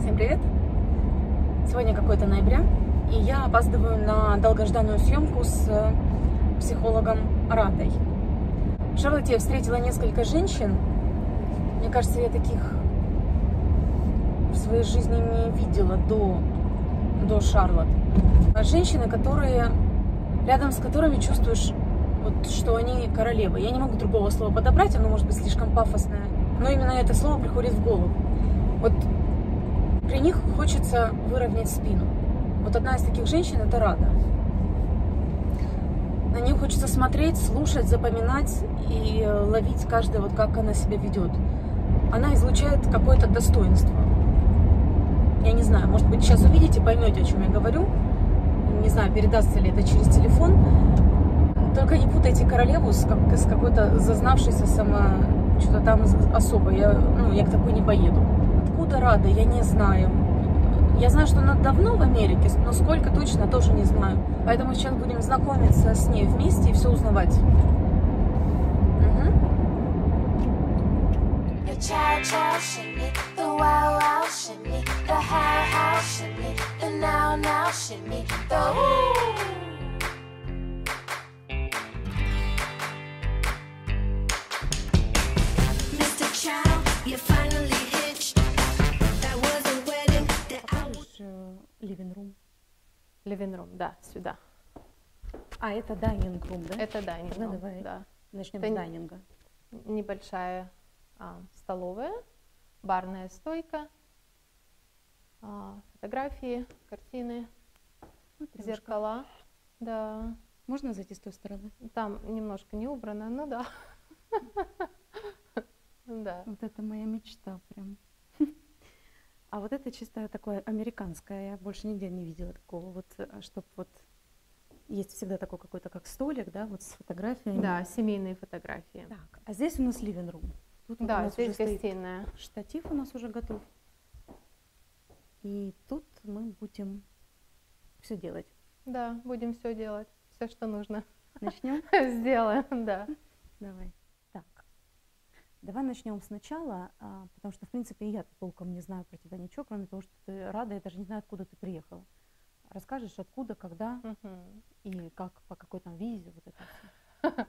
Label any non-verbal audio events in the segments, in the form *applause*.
Всем привет! Сегодня какое-то ноября, и я опаздываю на долгожданную съемку с э, психологом Радой. В Шарлотте я встретила несколько женщин. Мне кажется, я таких в своей жизни не видела до, до Шарлот. А Женщины, которые рядом с которыми чувствуешь, вот, что они королевы. Я не могу другого слова подобрать, оно может быть слишком пафосное, но именно это слово приходит в голову. Вот при них хочется выровнять спину. Вот одна из таких женщин – это Рада. На нее хочется смотреть, слушать, запоминать и ловить каждое, вот как она себя ведет. Она излучает какое-то достоинство. Я не знаю, может быть, сейчас увидите, поймете, о чем я говорю. Не знаю, передастся ли это через телефон. Только не путайте королеву с, как, с какой-то зазнавшейся сама что-то там особо. Я, ну, я к такой не поеду. Откуда Рада, я не знаю. Я знаю, что она давно в Америке, но сколько точно, тоже не знаю. Поэтому сейчас будем знакомиться с ней вместе и все узнавать. Угу. Living room, да, сюда. А, это dining room, да? Это. Ну, room, давай. Да. Начнем это с дайнинга. Небольшая а, столовая, барная стойка, а, фотографии, картины, зеркала. Да. Можно зайти с той стороны? Там немножко не убрано, ну да. *laughs* Да. Вот это моя мечта прям. А вот это чисто такое американское. Я больше нигде не видела такого. Вот, чтобы вот есть всегда такой какой-то как столик, да, вот с фотографиями. Да, семейные фотографии. Так, а здесь у нас living room. Тут Да, нас здесь гостиная. штатив у нас уже готов. И тут мы будем все делать. Да, будем все делать, все, что нужно. Начнем? *laughs* Сделаем, да. Давай. Давай начнем сначала, а, потому что, в принципе, я толком не знаю про тебя ничего, кроме того, что ты рада, я даже не знаю, откуда ты приехала. Расскажешь, откуда, когда Мгм. и как, по какой там визе, вот это всё. *laughs*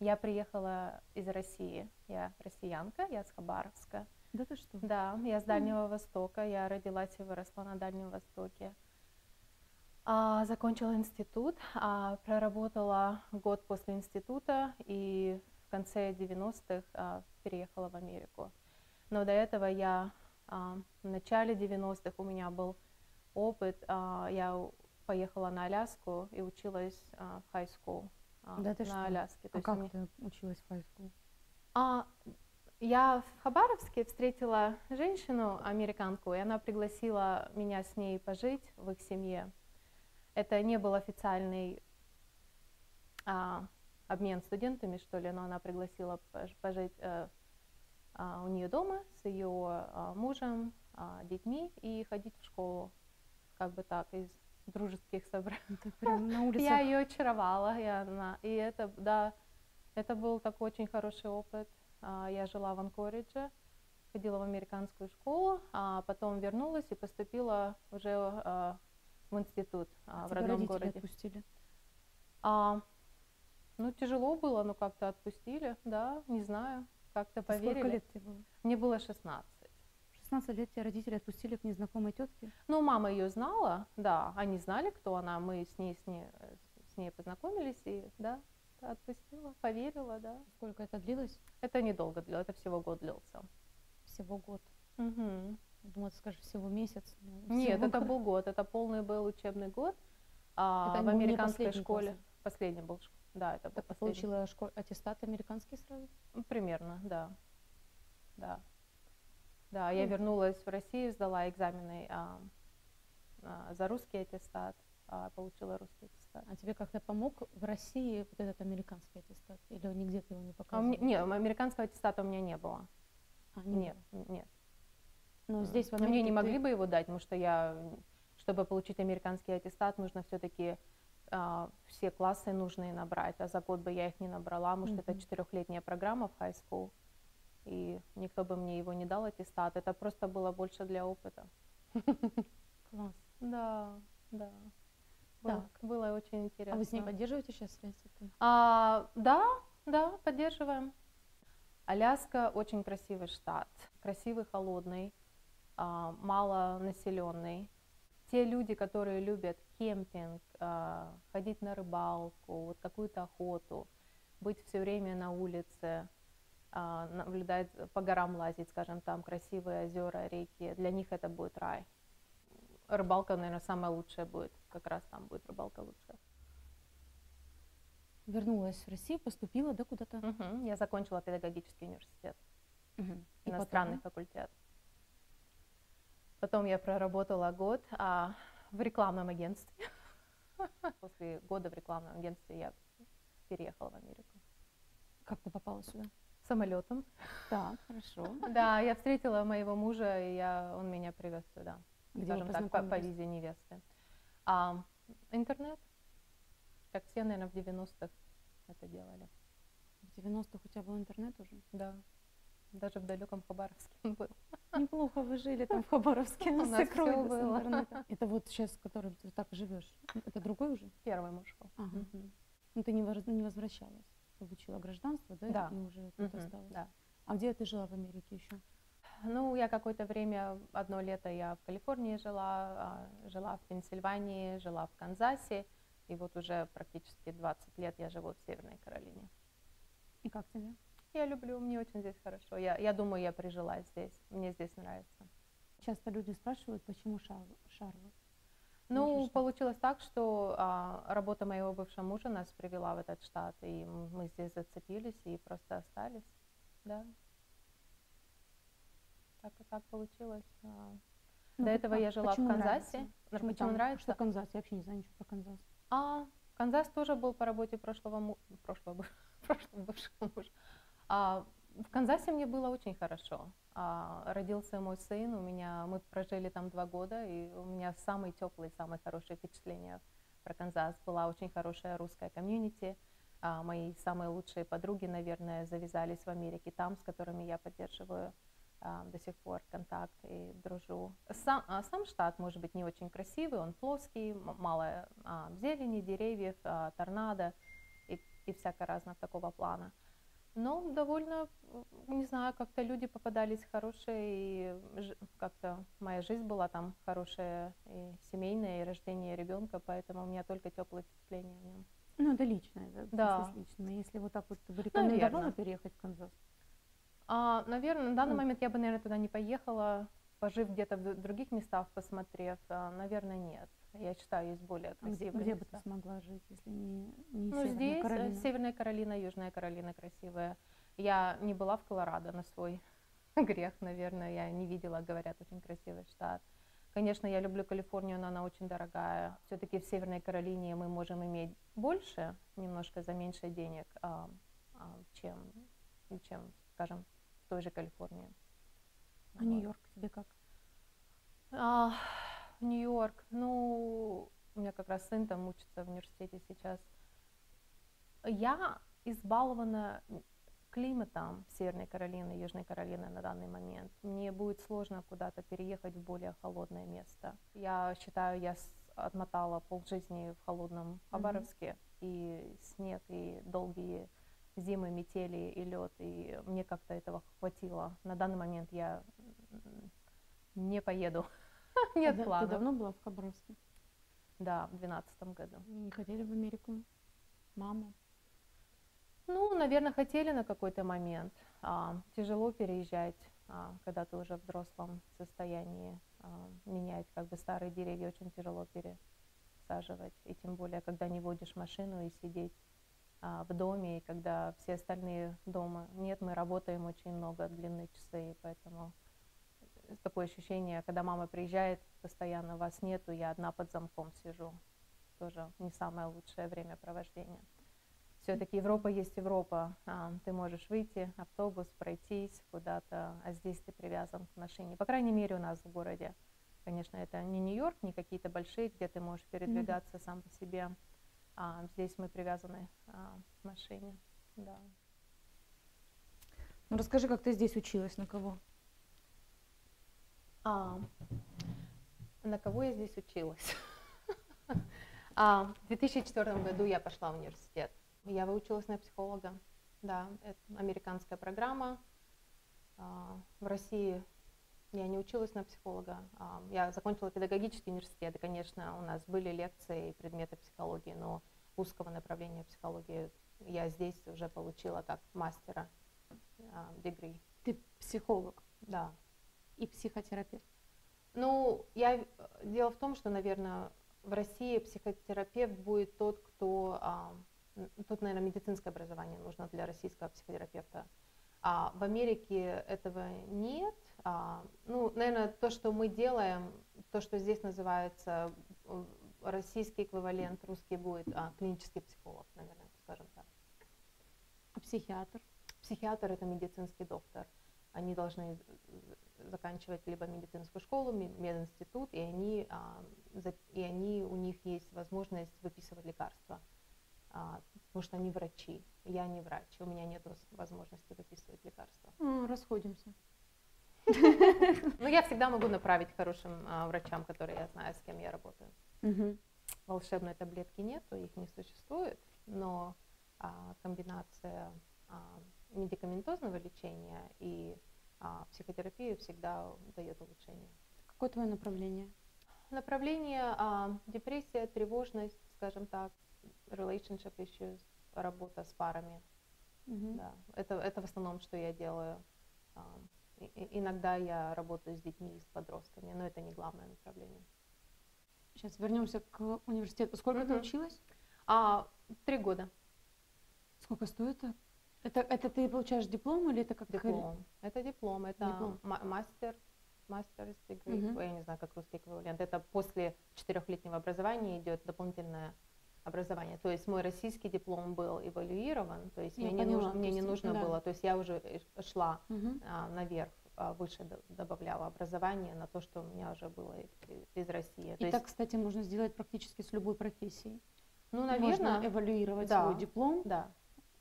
Я приехала из России. Я россиянка, я с Хабаровска. Да ты что? Да, я с Дальнего Востока. Я родилась и выросла на Дальнем Востоке. А, закончила институт, а, проработала год после института и в конце 90-х а, переехала в Америку. Но до этого я а, в начале 90-х у меня был опыт. а, я поехала на Аляску и училась в high school Да ты на что? Аляске. То как меня- ты училась в high school? а, я в Хабаровске встретила женщину, американку, и она пригласила меня с ней пожить в их семье. Это не был официальный а, обмен студентами, что ли, но она пригласила пож- пожить э, а, у нее дома с ее а, мужем, а, детьми и ходить в школу, как бы так, из дружеских собраний. *laughs* Я ее очаровала, и она, и это, да, это был такой очень хороший опыт. Я жила в Анкоридже, ходила в американскую школу, а потом вернулась и поступила уже в институт а, в родном городе. отпустили. А, ну, тяжело было, но как-то отпустили, да, не знаю, как-то поверили. Сколько лет тебе было? Мне было 16. В 16 лет тебя родители отпустили к незнакомой тетке? Ну, мама ее знала, да, они знали, кто она, мы с ней, с ней, с ней познакомились, и, да, отпустила, поверила, да. Сколько это длилось? Это недолго длилось, это всего год длился. Всего год. Мгм. Думаю, ты скажешь всего месяц. Нет, всего это год. был год, это полный был учебный год а, Это в американской школе. класс. Последний был, да, это был Так получила школ... аттестат американский сразу? Примерно, да. Да. Да, я М. вернулась в Россию, сдала экзамены а, а, за русский аттестат, а, получила русский аттестат. А тебе как-то помог в России вот этот американский аттестат? Или нигде ты его не А у показывала? меня, нет, американского аттестата у меня не было. А, не Нет, было. нет. Но здесь в Америке мне не могли ты- бы его дать, потому что я, чтобы получить американский аттестат, нужно все-таки все классы нужные набрать, а за год бы я их не набрала, потому что это четырехлетняя программа в high school, и никто бы мне его не дал аттестат, это просто было больше для опыта. Класс. Да, да. Было, Так. было очень интересно. А вы с ней поддерживаете сейчас связь? А, да, да, поддерживаем. Аляска очень красивый штат, красивый, холодный, а, малонаселенный. Те люди, которые любят кемпинг, а, ходить на рыбалку, вот какую-то охоту, быть все время на улице, а, наблюдать по горам лазить, скажем, там красивые озера, реки, для них это будет рай. Рыбалка, наверное, самая лучшая будет, как раз там будет рыбалка лучшая. Вернулась в Россию, поступила, да, куда-то? Мгм. Я закончила педагогический университет. И иностранный потом? факультет. Потом я проработала год а, в рекламном агентстве. *laughs* После года в рекламном агентстве я переехала в Америку Как ты попала сюда? самолетом. Так, хорошо. *laughs* Да, я встретила моего мужа, и я, он меня привез сюда, Где скажем так, по, по визе невесты. А, интернет, как все, наверное, в 90-х это делали. В 90-х у тебя был интернет уже? Да, даже в далеком Хабаровске он *laughs* был. Неплохо вы жили там в Хабаровске. *laughs* У нас с было. Это вот сейчас, с которым ты так живешь. Это другой уже? Первый муж был. Ага. Ну ты не, воз- не возвращалась. Получила гражданство, да? Да. И уже тут Мгм, осталась. Да. А где ты жила в Америке еще? Ну, я какое-то время, одно лето я в Калифорнии жила, а, жила в Пенсильвании, жила в Канзасе, и вот уже практически 20 лет я живу в Северной Каролине. И как тебе? Я люблю, мне очень здесь хорошо. Я, я думаю, я прижилась здесь, мне здесь нравится. Часто люди спрашивают, почему Шар- Шарлотт? Ну, Можешь получилось так, что а, работа моего бывшего мужа нас привела в этот штат, и мы здесь зацепились и просто остались, да. Так, так получилось. а. Ну, До этого я жила в Почему Канзасе. нравится? Почему, там? нравится? Что Канзас? Я вообще не знаю ничего про Канзас. А, Канзас тоже был по работе прошлого, му- прошлого, прошлого бывшего мужа. А, в Канзасе мне было очень хорошо. А, родился мой сын, у меня, мы прожили там два года, и у меня самые теплые, самые хорошие впечатления про Канзас. Была очень хорошая русская комьюнити. А, мои самые лучшие подруги, наверное, завязались в Америке там, с которыми я поддерживаю а, до сих пор контакт и дружу. Сам, сам штат может быть не очень красивый, он плоский, мало а, зелени, деревьев, а, торнадо и, и всяко разного такого плана. Но довольно, м, не знаю, как-то люди попадались хорошие, и как-то моя жизнь была там хорошая, и семейная, и рождение ребенка, поэтому у меня только теплые впечатления в нем. Ну, это личное, да? Да. личное. Если вот так вот вы рекомендовала Наверно. переехать в Канзас? А, наверное, на данный Ну. момент я бы, наверное, туда не поехала, пожив где-то в других местах, посмотрев, а, наверное, нет. Я считаю, есть более А где, где бы ты смогла жить, если не, не Ну, Северная здесь э, Каролина? Северная Каролина, Южная Каролина красивая. Я не была в Колорадо на свой *laughs* грех, наверное, я не видела, говорят, очень красивый штат. Конечно, я люблю Калифорнию, но она очень дорогая. Все-таки в Северной Каролине мы можем иметь больше, немножко за меньше денег, а, а, чем, чем, скажем, в той же Калифорнии. А Нью-Йорк тебе как? А, Нью-Йорк, ну, у меня как раз сын там учится в университете сейчас. Я избалована климатом Северной Каролины, Южной Каролины на данный момент. Мне будет сложно куда-то переехать в более холодное место. Я считаю, я отмотала полжизни в холодном Хабаровске, и снег, и долгие зимы, метели и лед, и мне как-то этого хватило. На данный момент я не поеду. *laughs* Нет ты, планов. Ты давно была в Хабаровске? Да, в двенадцатом году. Не хотели в Америку? Мама? Ну, наверное, хотели на какой-то момент. А, тяжело переезжать, а, когда ты уже в взрослом состоянии. А, менять как бы старые деревья очень тяжело пересаживать. И тем более, когда не водишь машину и сидеть а, в доме, и когда все остальные дома. Нет, мы работаем очень много, длинные часы, и поэтому такое ощущение, когда мама приезжает, постоянно вас нету, я одна под замком сижу. Тоже не самое лучшее времяпровождение. Все-таки Европа есть Европа. А, Ты можешь выйти, автобус, пройтись куда-то, а здесь ты привязан к машине. По крайней мере, у нас в городе. Конечно, это не Нью-Йорк, не какие-то большие, где ты можешь передвигаться сам по себе. А здесь мы привязаны а, к машине. Да. Ну расскажи, как ты здесь училась, на кого? А, На кого я здесь училась? *laughs* А, В 2004 году я пошла в университет. Я выучилась на психолога. Да, это американская программа. А, В России я не училась на психолога. А, Я закончила педагогический университет, и, конечно, у нас были лекции и предметы психологии, но узкого направления психологии я здесь уже получила как мастера а. Ты психолог Да. И психотерапевт. Ну, я, э, дело в том, что, наверное, в России психотерапевт будет тот, кто, а, тут, наверное, медицинское образование нужно для российского психотерапевта. А в Америке этого нет. А, ну, наверное, то, что мы делаем, то, что здесь называется э, российский эквивалент, русский будет а, клинический психолог, наверное, скажем так. А психиатр? Психиатр это медицинский доктор. Они должны з- заканчивать либо медицинскую школу, ме- мединститут, и они, а, за- и они, у них есть возможность выписывать лекарства, а, потому что они врачи. Я не врач, у меня нет воз- возможности выписывать лекарства. М, Расходимся. *laughs* Но я всегда могу направить хорошим а, врачам, которые я знаю, с кем я работаю. Волшебной таблетки нету, их не существует, но комбинация медикаментозного лечения и а, психотерапии всегда дает улучшение. Какое твое направление? Направление а, депрессия, тревожность, скажем так, relationship issues, работа с парами. Мгм. Да. Это, это в основном, что я делаю. А, и- и- иногда я работаю с детьми и с подростками, но это не главное направление. Сейчас вернемся к университету. Сколько ты Мгм. училась? А, три года Сколько стоит? Это? Это, ты получаешь диплом или это как Диплом. Это диплом, это Диплом. ма- мастер, мастер's degree, Мгм. я не знаю, как русский эквивалент. Это после четырехлетнего образования идет дополнительное образование. То есть мой российский диплом был эвалюирован, то есть Я мне, не, поняла, нужно, то мне не есть, нужно да. было, то есть я уже э, шла Мгм. а, наверх, а, выше добавляла образование на то, что у меня уже было из России. То И есть, так, кстати, можно сделать практически с любой профессией. ну, Можно наверное, эвалюировать да. свой диплом, да.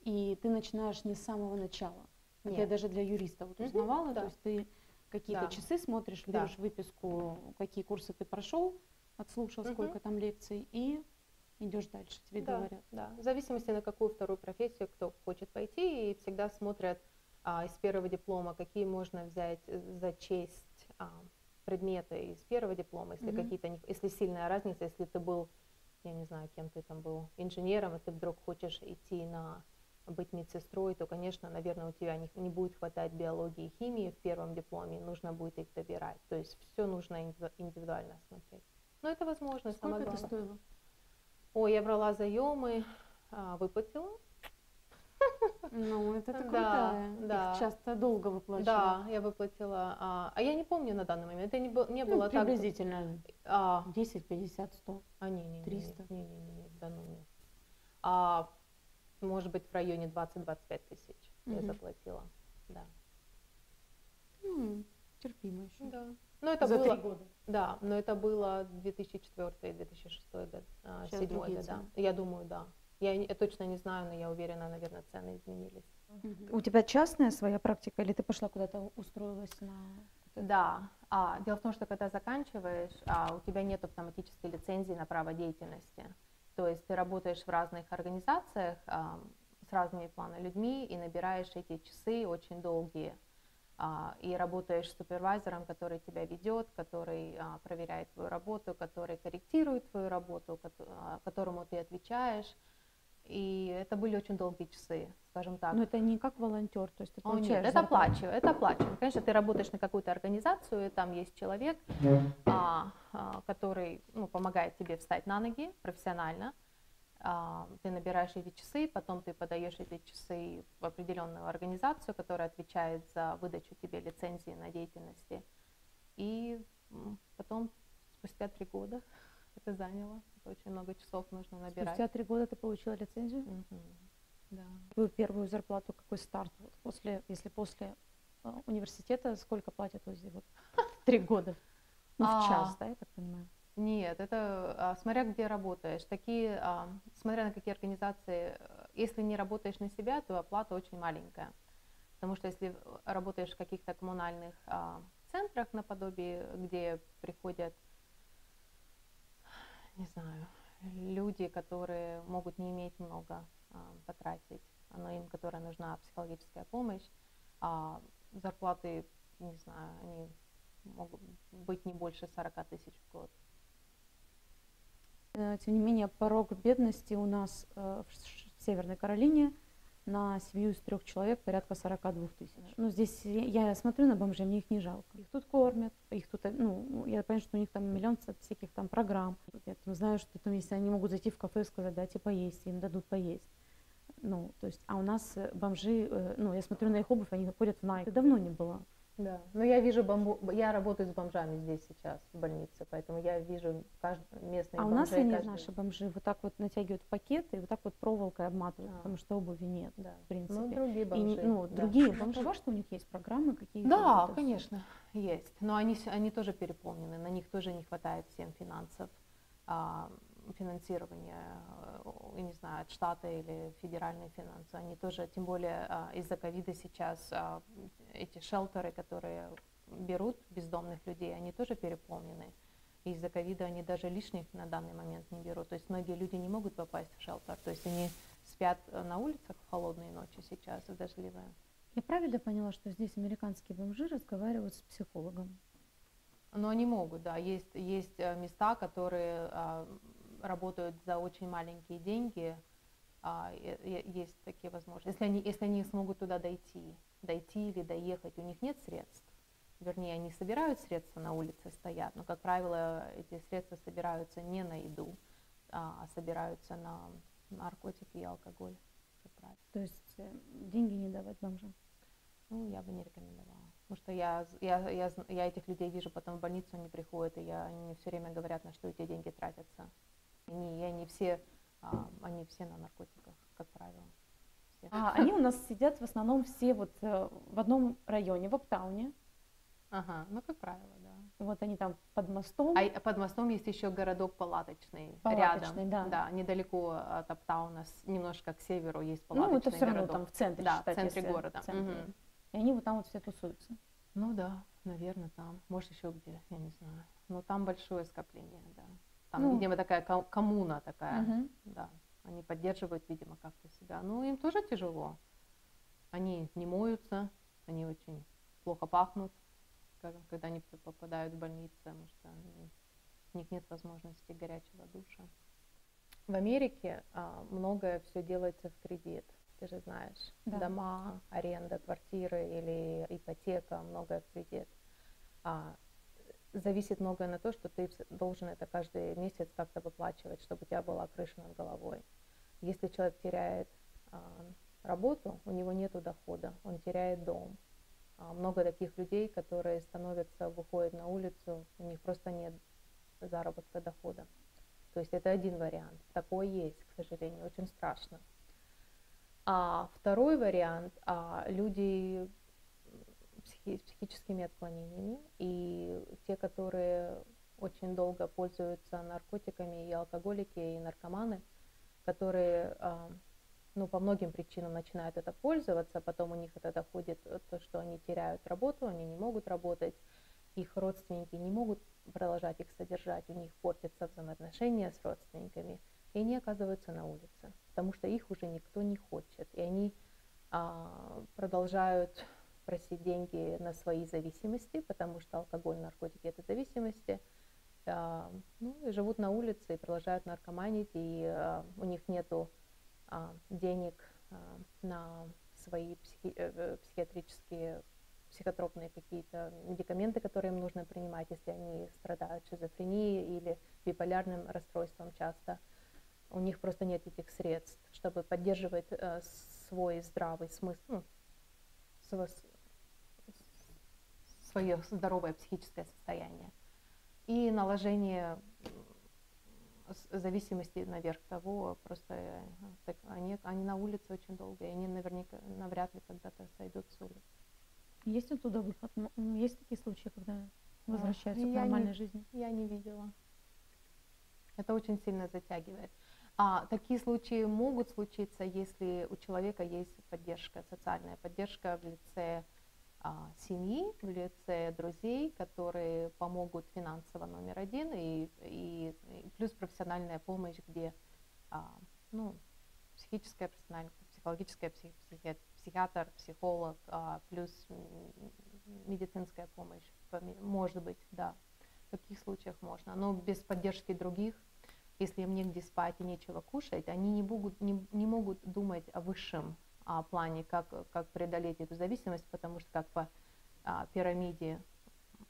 И ты начинаешь не с самого начала. Это я Нет. даже для юриста вот узнавала, да. то есть ты какие-то Да. часы смотришь, Да. берешь выписку, какие курсы ты прошел, отслушал, Мгм. сколько там лекций, и идешь дальше, тебе Да, говорят. Да, в зависимости на какую вторую профессию кто хочет пойти, и всегда смотрят а, из первого диплома, какие можно взять э, за честь а, предметы из первого диплома, если Мгм. какие-то, если сильная разница, если ты был, я не знаю, кем ты там был, инженером, и ты вдруг хочешь идти на быть медсестрой, то, конечно, наверное, у тебя не, не будет хватать биологии и химии в первом дипломе, нужно будет их добирать. То есть все нужно индивиду- индивидуально смотреть. Но это возможно, Сколько это стоило? Ой, я брала заемы, а, выплатила. Ну, это Да, крутая. Их да. часто долго выплачивают. Да, я выплатила. А, а я не помню на данный момент. Это не, не Ну, было так. приблизительно А, 10, 50, 100. а не, не, не, 300. Не, не, не, не, да ну нет. А, может быть, в районе 20-25 тысяч я Мгм. заплатила. Да. М, терпимо еще. Да. Но это За было, три года. да, но это было 2004-2006 год, а, седьмой другие год, да. цены. Я думаю, да. Я, я точно не знаю, но я уверена, наверное, цены изменились. Мгм. У тебя частная своя практика, или ты пошла куда-то устроилась на... Да. А, дело в том, что когда заканчиваешь, а, у тебя нет автоматической лицензии на право деятельности. То есть ты работаешь в разных организациях с разными плана людьми и набираешь эти часы очень долгие. А, и работаешь с супервайзером, который тебя ведет, который а, проверяет твою работу, который корректирует твою работу, а, которому ты отвечаешь. И это были очень долгие часы, скажем так. Но это не как волонтер, то есть ты О, нет, получаешь это оплачиваю, это оплачиваю. Конечно, ты работаешь на какую-то организацию, и там есть человек, а, а, который ну, помогает тебе встать на ноги профессионально. А, ты набираешь эти часы, потом ты подаешь эти часы в определенную организацию, которая отвечает за выдачу тебе лицензии на деятельности. И потом, спустя три года, *laughs* это заняло. Очень много часов нужно набирать. Спустя три года ты получила лицензию? Мгм. Да. Твою первую зарплату, какой старт? Вот после, если после э, университета, сколько платят здесь вот *laughs* три года? Ну, в А. час, да, я так понимаю? Нет, это а, смотря где работаешь. Такие, а, смотря на какие организации, э, если не работаешь на себя, то оплата очень маленькая. Потому что если э, работаешь в каких-то коммунальных а, центрах наподобие, где приходят не знаю, люди, которые могут не иметь много а, потратить, но им, которая нужна психологическая помощь, а зарплаты, не знаю, они могут быть не больше 40 тысяч в год. Э, Тем не менее, порог бедности у нас э, в Северной Каролине на семью из трех человек порядка 42 тысяч. Ну, здесь я смотрю на бомжей, мне их не жалко. Их тут кормят, их тут, э, ну, я понимаю, что у них там миллион всяких там программ. Я там знаю, что там, если они могут зайти в кафе и сказать, дайте поесть, им дадут поесть. Ну, то есть, а у нас э, бомжи, э, ну, я смотрю на их обувь, они ходят в Nike. Давно не было. Да, но я вижу бомбу, я работаю с бомжами здесь сейчас в больнице, поэтому я вижу каждый местные А у нас они, каждый- наши бомжи, вот так вот натягивают пакеты и вот так вот проволокой обматывают, А. потому что обуви нет, Да. в принципе. Ну, другие И бомжи. не- ну, да. другие *laughs* бомжи, что у них есть программы какие-то? Да, конечно, есть. Но они, они тоже переполнены, на них тоже не хватает всем финансов, а, финансирования, э, я не знаю, от штата или федеральные финансы. Они тоже, тем более а, из-за ковида сейчас а, эти шелтеры, которые берут бездомных людей, они тоже переполнены. Из-за ковида они даже лишних на данный момент не берут. То есть многие люди не могут попасть в шелтер. То есть они спят э, на улицах в холодные ночи сейчас, в дождливые. Я правильно поняла, что здесь американские бомжи разговаривают с психологом? Но они могут, да. Есть, есть э, места, которые работают за очень маленькие деньги. а, и- и есть такие возможности. Если они, если они смогут туда дойти, дойти или доехать, у них нет средств. Вернее, они собирают средства на улице, стоят, но, как правило, эти средства собираются не на еду, а собираются на наркотики и алкоголь, как правило. То есть э, деньги не давать бомжам? Ну, я бы не рекомендовала. Потому что я, я, я, я этих людей вижу, потом в больницу они приходят, и я, они мне все время говорят, на что эти деньги тратятся. Они, и они, все, а, они все на наркотиках, как правило. Все. А они у нас сидят в основном все вот э, в одном районе, в Аптауне. Ага, ну, как правило, да. Вот они там под мостом. А под мостом есть еще городок палаточный, Палаточный, рядом. да. недалеко от Аптауна, немножко к северу есть ну, палаточный это все равно городок. там в центре Да, в считать, центре если города. в центре. Мгм. И они вот там вот все тусуются. Ну да, наверное, там. Может, еще где, я не знаю. Но там большое скопление, да. Там, Ну. видимо, такая ко- коммуна такая, Мгм. да. Они поддерживают, видимо, как-то себя. Ну, им тоже тяжело. Они не моются, они очень плохо пахнут, скажем, когда они попадают в больницу, потому что они- у них нет возможности горячего душа. В Америке а, многое все делается в кредит, ты же знаешь. Да. Дома, аренда квартиры или ипотека, многое в кредит. А, зависит многое на то, что ты должен это каждый месяц как-то выплачивать, чтобы у тебя была крыша над головой. Если человек теряет а, работу, у него нет дохода, он теряет дом. А, много таких людей, которые становятся, выходят на улицу, у них просто нет заработка дохода. То есть это один вариант. Такой есть, к сожалению, очень страшно. А второй вариант, а, люди психи- психическими отклонениями. И те, которые очень долго пользуются наркотиками и алкоголики, и наркоманы, которые а, ну, по многим причинам начинают это пользоваться, потом у них это доходит э, то, что они теряют работу, они не могут работать, их родственники не могут продолжать их содержать, у них портятся взаимоотношения с родственниками, и они оказываются на улице, потому что их уже никто не хочет, и они а, продолжают просить деньги на свои зависимости, потому что алкоголь, наркотики это зависимости, а, ну, и живут на улице и продолжают наркоманить, и а, у них нету а, денег на свои психи- э, э, психиатрические, психотропные какие-то медикаменты, которые им нужно принимать, если они страдают шизофренией или биполярным расстройством часто. У них просто нет этих средств, чтобы поддерживать э, свой здравый смысл, ну, свое здоровое психическое состояние. И наложение зависимости наверх того, просто э, так они, они на улице очень долго, и они наверняка навряд ли когда-то сойдут с улицы. Есть оттуда выход? Ну, ну, есть такие случаи, когда возвращаются к я не- нормальной жизни? Я не видела. Это очень сильно затягивает. А такие случаи могут случиться, если у человека есть поддержка, социальная поддержка в лице а, семьи, в лице друзей, которые помогут финансово номер один, и, и, и плюс профессиональная помощь, где а, ну, психическая профессиональная, психологическая псих, психи- психиатр, психолог, а, плюс медицинская помощь, может быть, да, в таких случаях можно, но без поддержки других, если им негде спать и нечего кушать, они не могут, не, не могут думать о высшем а, плане, как, как преодолеть эту зависимость, потому что как по а, пирамиде.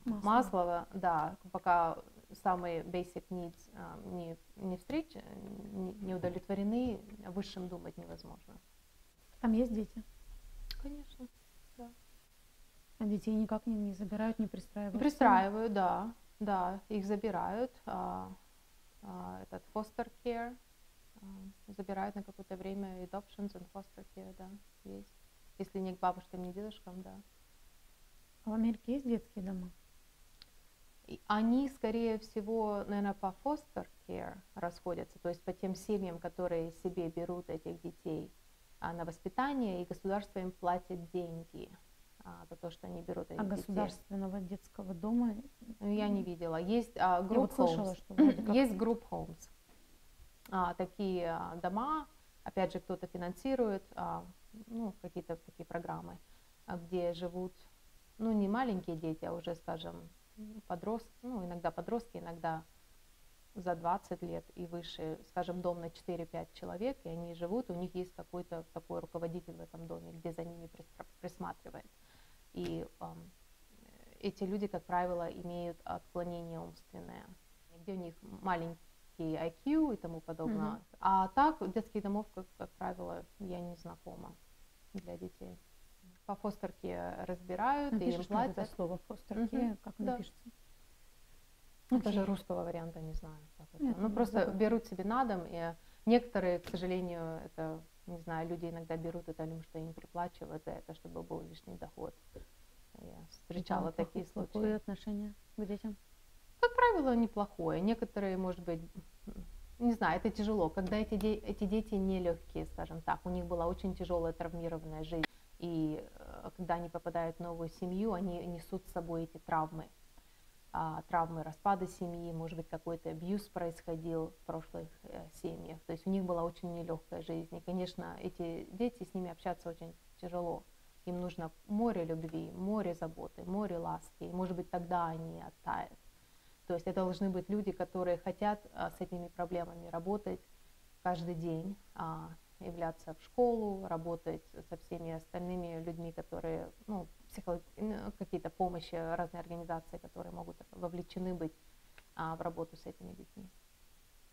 Маслова, да, пока самые basic needs а, не, не встреч, не, не удовлетворены, о высшем думать невозможно. Там есть дети. Конечно. А детей никак не, не забирают, не пристраивают. Пристраивают, да, да, их забирают. а, а, этот foster care забирают на какое-то время adoptions and foster care, да, есть. Если не к бабушкам, не к дедушкам, да. А в Америке есть детские дома? И они, скорее всего, наверное, по foster care расходятся, то есть по тем семьям, которые себе берут этих детей а, на воспитание, и государство им платит деньги а, за то, что они берут этих А детей. государственного детского дома? Ну, Я не видела. Есть а, Я group вот слышала, homes. что вроде *clears throat* как Есть group homes. А, такие а, дома, опять же, кто-то финансирует, а, ну, какие-то такие программы, а, где живут, ну, не маленькие дети, а уже, скажем, подростки, ну, иногда подростки, иногда за 20 лет и выше, скажем, дом на 4-5 человек, и они живут, у них есть какой-то такой руководитель в этом доме, где за ними присма- присматривает. И ам, эти люди, как правило, имеют отклонение умственное, где у них маленький IQ и тому подобное. Мгм. А так, детских домов, как, как правило, я не знакома для детей. По фостерке разбирают и им Напишешь вот это платят. слово фостер Мгм, как да. напишется? Ну, даже русского варианта не знаю. Как это. Нет, ну, ну, просто забыл. берут себе на дом, и некоторые, к сожалению, это, не знаю, люди иногда берут это, потому что им приплачивают за это, чтобы был лишний доход. Я встречала Да, такие плохо- случаи. отношение к детям. Как правило, неплохое. Некоторые, может быть, не знаю, это тяжело. Когда эти, де- эти дети нелегкие, скажем так, у них была очень тяжелая травмированная жизнь. И э, когда они попадают в новую семью, они несут с собой эти травмы. А, травмы распада семьи, может быть, какой-то абьюз происходил в прошлых э, семьях. То есть у них была очень нелегкая жизнь. И, конечно, эти дети, с ними общаться очень тяжело. Им нужно море любви, море заботы, море ласки. И, может быть, тогда они оттают. То есть это должны быть люди, которые хотят а, с этими проблемами работать каждый день, а, являться в школу, работать со всеми остальными людьми, которые, ну, психолог- ну, какие-то помощи, разные организации, которые могут вовлечены быть а, в работу с этими детьми.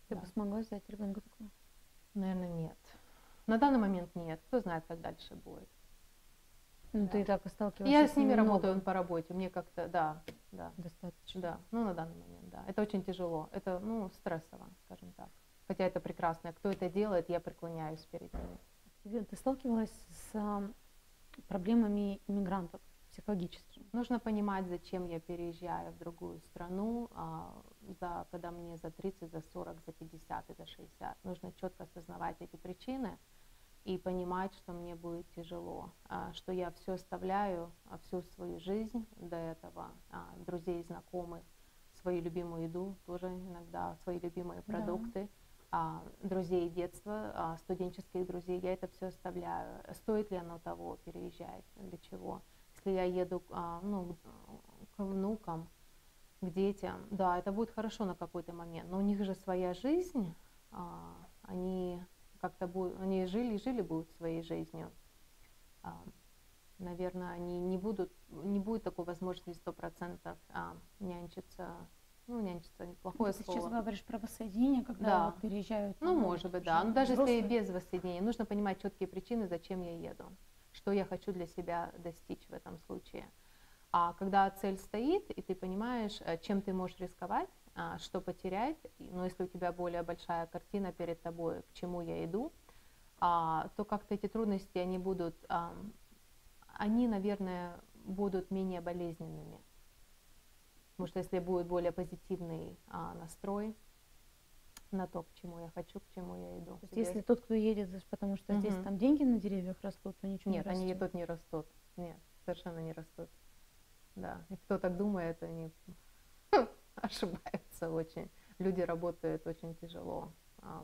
Ты Да. бы смогла взять ребенка такого? Наверное, нет. На данный момент нет. Кто знает, как дальше будет. Ну, Да. ты и так сталкиваешься Я с ними много. работаю по работе. Мне как-то, да, да. Достаточно. Да, ну на данный момент, да. Это очень тяжело. Это, ну, стрессово, скажем так. Хотя это прекрасно. Кто это делает, я преклоняюсь перед ними. Ты, сталкивалась с проблемами иммигрантов психологическими? Нужно понимать, зачем я переезжаю в другую страну, а, за, когда мне за 30, за 40, за 50 и за 60. Нужно четко осознавать эти причины и понимать, что мне будет тяжело, а, что я все оставляю, а, всю свою жизнь до этого, а, друзей, знакомых, свою любимую еду, тоже иногда свои любимые Да. продукты, а, друзей детства, студенческих друзей, я это все оставляю. Стоит ли оно того переезжать, для чего? Если я еду ну, к внукам, к детям, да, это будет хорошо на какой-то момент, но у них же своя жизнь, они как-то будут, они жили, жили будут своей жизнью. А, наверное, они не будут, не будет такой возможности сто процентов а, нянчиться, ну, нянчиться, неплохое ты слово. сейчас говоришь про воссоединение, когда Да. вот переезжают. Ну, там, может быть, да. Но даже если и взрослые. без воссоединения, нужно понимать четкие причины, зачем я еду, что я хочу для себя достичь в этом случае. А когда цель стоит, и ты понимаешь, э, чем ты можешь рисковать, что потерять, но если у тебя более большая картина перед тобой, к чему я иду, а, то как-то эти трудности, они будут, ам, они, наверное, будут менее болезненными. Потому что если будет более позитивный а, настрой на то, к чему я хочу, к чему я иду. То есть, если тот, кто едет, потому что здесь Мгм. там деньги на деревьях растут, то ничего Нет, не они растет. тут не растут. Нет. совершенно не растут. Да, и кто так думает, они *laughs* *laughs* ошибаются очень. Люди работают очень тяжело, а,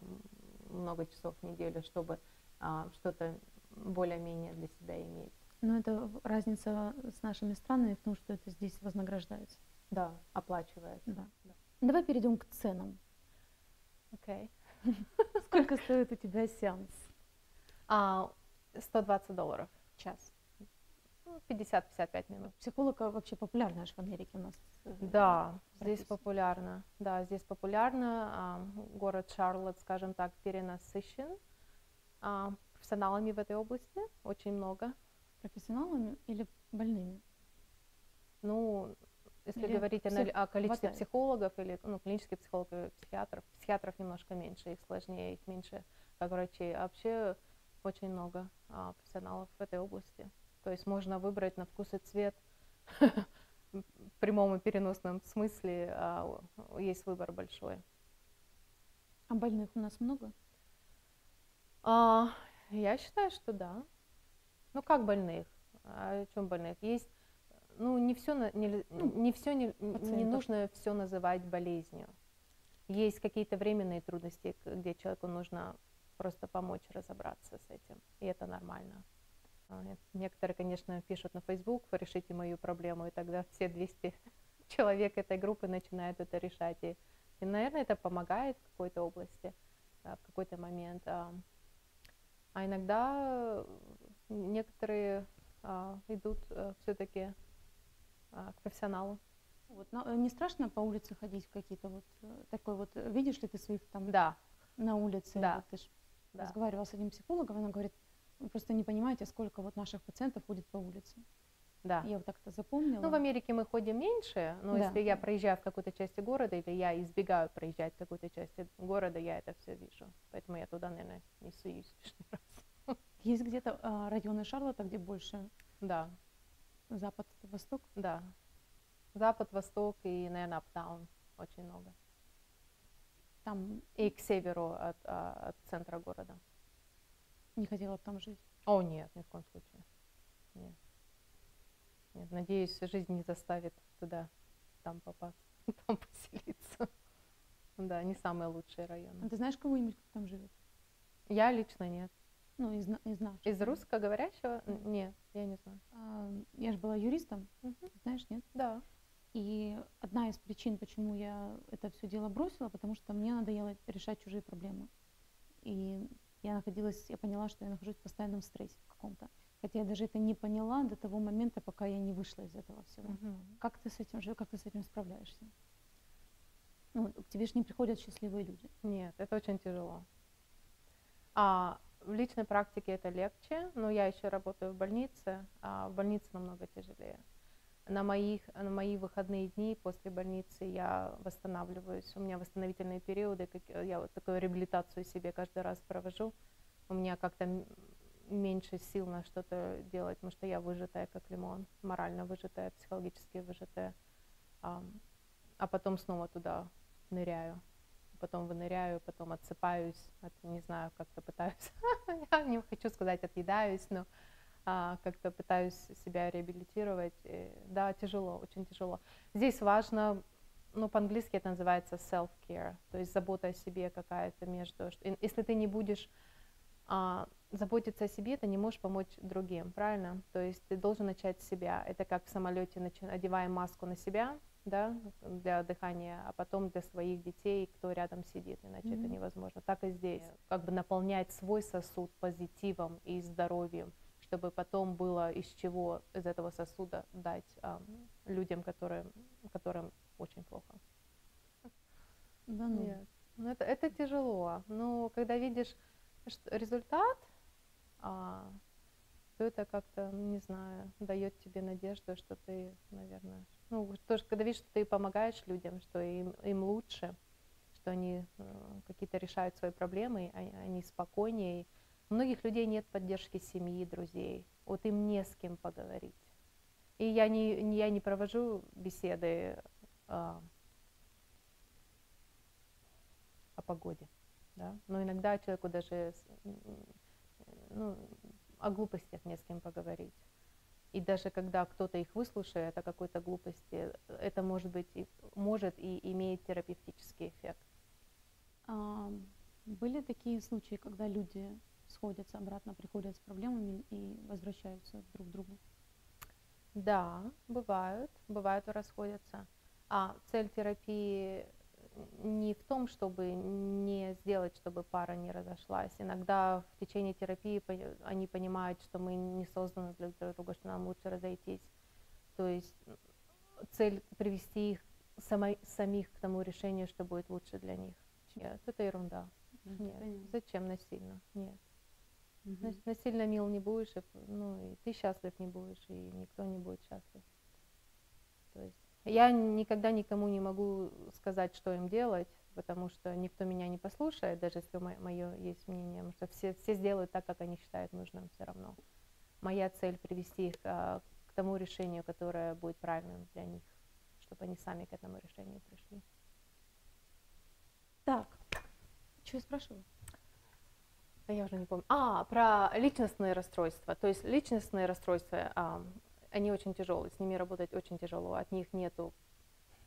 много часов в неделю, чтобы а, что-то более-менее для себя иметь. Но это разница с нашими странами в том, что это здесь вознаграждается. Да, оплачивается. Да. Да. Давай перейдем к ценам. Окей. *laughs* Сколько стоит у тебя сеанс? А, 120 долларов в час. Ну, 50-55 минут. Психолог а, вообще популярная же в Америке у нас. Да, здесь профессия. популярно. Да, здесь популярно. А, Город Шарлотт, скажем так, перенасыщен а, профессионалами в этой области. Очень много. Профессионалами или больными? Ну, если Или говорить о, наль- о количестве хватает? психологов или ну, клинических психологов и психиатров, психиатров немножко меньше, их сложнее, их меньше, как врачей. А вообще очень много а, профессионалов в этой области. То есть можно выбрать на вкус и цвет *laughs* в прямом и переносном смысле, а, есть выбор большой. А больных у нас много? А, я считаю, что да. Ну как больных? А О чем больных? Есть, ну не все, не, не все не, не нужно все называть болезнью. Есть какие-то временные трудности, где человеку нужно просто помочь разобраться с этим, и это нормально. А, э, Некоторые, конечно, пишут на Facebook, решите мою проблему, и тогда все 200 *laughs* человек этой группы начинают это решать. И, и, наверное, это помогает в какой-то области, да, в какой-то момент. А, а иногда э, некоторые а, идут все-таки к профессионалу. Вот, но, э, не страшно по улице ходить в какие-то вот э, такой вот, э, видишь ли ты своих там Да, на улице? Да. Вот ты ж да. разговаривала с одним психологом, она говорит, вы просто не понимаете, сколько вот наших пациентов ходит по улице. да. Я вот так это запомнила. Ну, в Америке мы ходим меньше, но Да. если я проезжаю в какой-то части города, или я избегаю проезжать в какой-то части города, я это все вижу. Поэтому я туда, наверное, не суюсь лишний раз. Есть где-то а, районы Шарлотта, где больше Да, запад, восток? да. Запад, восток и, наверное, аптаун очень много. Там И к северу от, а, от центра города. Не хотела бы там жить. О, нет, ни в коем случае. Нет. Нет, надеюсь, жизнь не заставит туда, там попасть, *laughs* там поселиться. Да, не самые лучшие А районы. ты знаешь кого-нибудь, кто там живет? Я лично нет. Ну, из, из наших. Из русскоговорящего? Н- Нет, я не знаю. А, Я же была юристом, Мгм. знаешь, нет? Да. И одна из причин, почему я это все дело бросила, потому что мне надоело решать чужие проблемы. И я находилась, я поняла, что я нахожусь в постоянном стрессе в каком-то. Хотя я даже это не поняла до того момента, пока я не вышла из этого всего. Мгм. Как ты с этим живешь, как ты с этим справляешься? Ну, к тебе же не приходят счастливые люди. Нет, это очень тяжело. А в личной практике это легче, но я еще работаю в больнице, а в больнице намного тяжелее. На, моих, на мои выходные дни после больницы я восстанавливаюсь. У меня восстановительные периоды, как, э, я вот такую реабилитацию себе каждый раз провожу. У меня как-то меньше сил на что-то делать, потому что я выжатая, как лимон, морально выжатая, психологически выжатая. А, а потом снова туда ныряю. Потом выныряю, потом отсыпаюсь, от, не знаю, как-то пытаюсь, *laughs* я не хочу сказать отъедаюсь, но как-то пытаюсь себя реабилитировать. И да, тяжело, очень тяжело. Здесь важно, ну, по-английски это называется self-care, то есть забота о себе какая-то между... что- Если ты не будешь а, заботиться о себе, ты не можешь помочь другим, правильно? То есть ты должен начать с себя. Это как в самолете начи- одеваем маску на себя, да, для дыхания, а потом для своих детей, кто рядом сидит, иначе это Мгм. невозможно. Так и здесь. Как бы наполнять свой сосуд позитивом и здоровьем, чтобы потом было из чего из этого сосуда дать ам, людям, которые, которым очень плохо. Да ну. Нет. Ну, это, это тяжело. Но когда видишь результат, а, то это как-то, ну, не знаю, дает тебе надежду, что ты, наверное, ну, тоже, когда видишь, что ты помогаешь людям, что им, им лучше, что они э, какие-то решают свои проблемы, а- они спокойнее. У многих людей нет поддержки семьи, друзей. Вот им не с кем поговорить. И я не, я не провожу беседы а, о погоде. Да? Но иногда человеку даже ну, о глупостях не с кем поговорить. И даже когда кто-то их выслушает о какой-то глупости, это может быть и, может и имеет терапевтический эффект. А, были такие случаи, когда люди сходятся обратно, приходят с проблемами и возвращаются друг к другу? Да, бывают, бывают и расходятся. А цель терапии не в том, чтобы не сделать, чтобы пара не разошлась. Иногда в течение терапии они понимают, что мы не созданы для друг друга, что нам лучше разойтись. То есть цель привести их самой- самих к тому решению, что будет лучше для них. Нет, это ерунда. Нет, зачем насильно? Нет. Нас- Насильно мил не будешь, и, ну и ты счастлив не будешь, и никто не будет счастлив. То есть я никогда никому не могу сказать, что им делать, потому что никто меня не послушает, даже если мое есть мнение, потому что все, все сделают так, как они считают нужным все равно. Моя цель привести их а, к тому решению, которое будет правильным для них, чтобы они сами к этому решению пришли. Так, что я спрашивала? Я уже не помню. А, про личностные расстройства. То есть личностные расстройства, а, они очень тяжелые, с ними работать очень тяжело. От них нету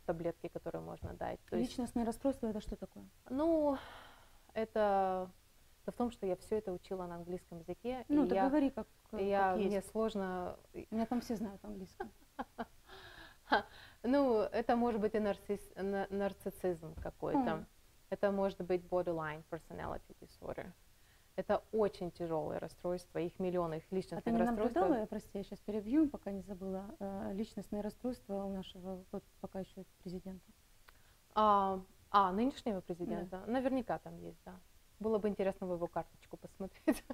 таблетки, которую можно дать. То есть, Личностное расстройство это что такое? ну, это, это в том, что я все это учила на английском языке. Ну, так я, говори, как, как я, есть. мне сложно. Меня там все знают английский. Ну, это может быть и нарцисс- на- нарциссизм какой-то. Это может быть borderline personality disorder. Это очень тяжелые расстройства, их миллионы, их А личностных ты не расстройств. наблюдала, я, прости, я сейчас перебью, пока не забыла, э, личностное расстройство у нашего вот, пока еще президента? А, а, нынешнего президента? Наверняка там есть, да. Было бы интересно в его карточку посмотреть.